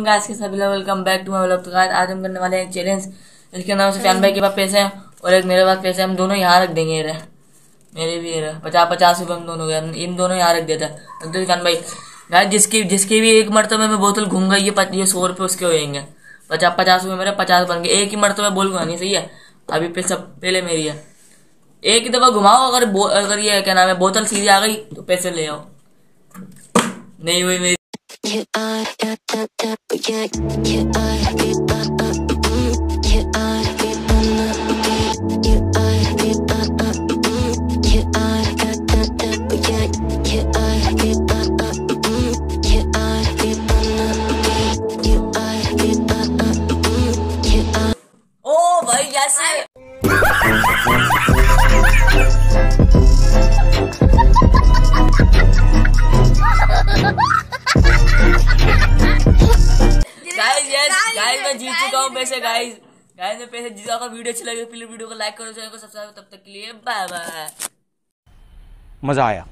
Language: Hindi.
गाइस के सभी लोग welcome back to my vlog तो गाइस आज हम करने वाले हैं एक चैलेंज इसके नाम से फ़ैन भाई के पास पैसे हैं और एक मेरे पास पैसे हम दोनों यहाँ रख देंगे ये मेरे भी ये पचास पचास रुपए हम दोनों के इन दोनों यहाँ रख देते हैं। तो फ़ैन भाई गाइस जिसकी जिसकी भी एक मरतबे में बोतल घूम गई ये ये सौ रुपये उसके होएँगे पचास पचास रुपये मेरे पचास बन गए। एक ही मरतबे बोल नहीं सही है? अभी पे सब पहले मेरी है। एक ही दफ़ा घुमाओ अगर अगर ये क्या नाम है बोतल सीधी आ गई तो पैसे ले आओ। नहीं हुई मेरी You are, yeah, yeah, yeah, yeah, you are, you are, uh, mm, you are, you are, you are, you are, uh, mm, you are, yeah, yeah, yeah, you are, you are, uh, mm, you are, you are, you are, you are, uh, mm, you are. Oh भाई जैसे गाइस मैं जीत चुका हूँ पैसे गाइस गाइस मैं पैसे जीता का वीडियो अच्छी लगे प्लीज़ वीडियो को लाइक करो चैनल को सब्सक्राइब तब तक के लिए बाय बाय मज़ा आया।